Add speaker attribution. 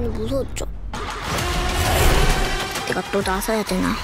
Speaker 1: 많이 무서웠죠. 내가 또 나서야 되나?